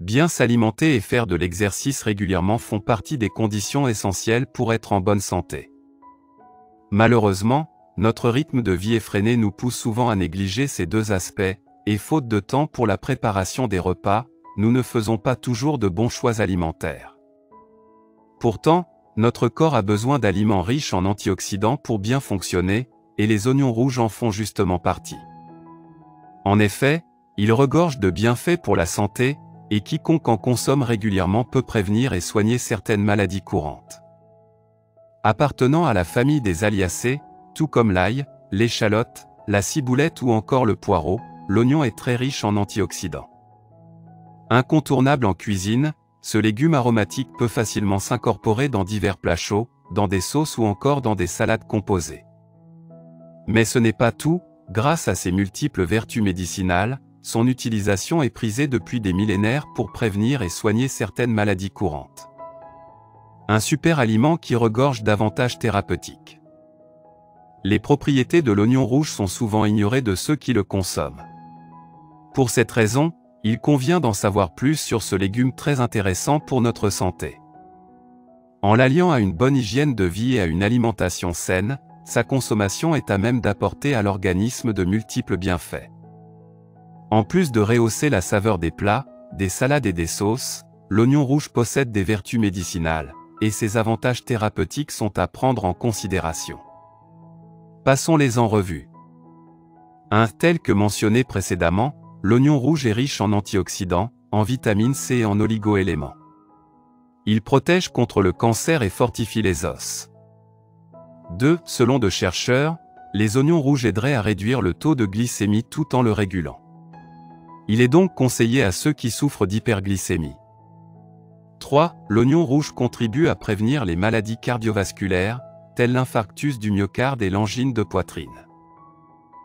Bien s'alimenter et faire de l'exercice régulièrement font partie des conditions essentielles pour être en bonne santé. Malheureusement, notre rythme de vie effréné nous pousse souvent à négliger ces deux aspects, et faute de temps pour la préparation des repas, nous ne faisons pas toujours de bons choix alimentaires. Pourtant, notre corps a besoin d'aliments riches en antioxydants pour bien fonctionner, et les oignons rouges en font justement partie. En effet, ils regorgent de bienfaits pour la santé, et quiconque en consomme régulièrement peut prévenir et soigner certaines maladies courantes. Appartenant à la famille des aliacées, tout comme l'ail, l'échalote, la ciboulette ou encore le poireau, l'oignon est très riche en antioxydants. Incontournable en cuisine, ce légume aromatique peut facilement s'incorporer dans divers plats chauds, dans des sauces ou encore dans des salades composées. Mais ce n'est pas tout, grâce à ses multiples vertus médicinales, son utilisation est prisée depuis des millénaires pour prévenir et soigner certaines maladies courantes. Un super aliment qui regorge d'avantages thérapeutiques. Les propriétés de l'oignon rouge sont souvent ignorées de ceux qui le consomment. Pour cette raison, il convient d'en savoir plus sur ce légume très intéressant pour notre santé. En l'alliant à une bonne hygiène de vie et à une alimentation saine, sa consommation est à même d'apporter à l'organisme de multiples bienfaits. En plus de rehausser la saveur des plats, des salades et des sauces, l'oignon rouge possède des vertus médicinales, et ses avantages thérapeutiques sont à prendre en considération. Passons-les en revue. Un tel que mentionné précédemment, l'oignon rouge est riche en antioxydants, en vitamine C et en oligoéléments. Il protège contre le cancer et fortifie les os. 2. Selon de chercheurs, les oignons rouges aideraient à réduire le taux de glycémie tout en le régulant. Il est donc conseillé à ceux qui souffrent d'hyperglycémie. 3. L'oignon rouge contribue à prévenir les maladies cardiovasculaires, telles l'infarctus du myocarde et l'angine de poitrine.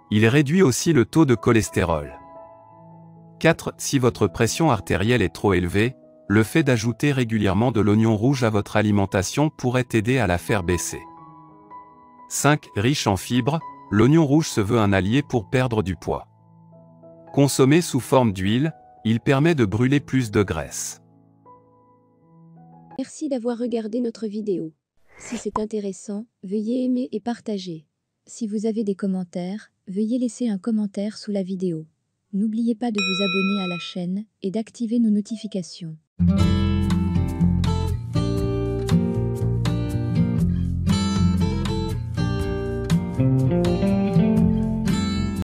Il réduit aussi le taux de cholestérol. 4. Si votre pression artérielle est trop élevée, le fait d'ajouter régulièrement de l'oignon rouge à votre alimentation pourrait aider à la faire baisser. 5. Riche en fibres, l'oignon rouge se veut un allié pour perdre du poids. Consommé sous forme d'huile, il permet de brûler plus de graisse. Merci d'avoir regardé notre vidéo. Si c'est intéressant, veuillez aimer et partager. Si vous avez des commentaires, veuillez laisser un commentaire sous la vidéo. N'oubliez pas de vous abonner à la chaîne et d'activer nos notifications.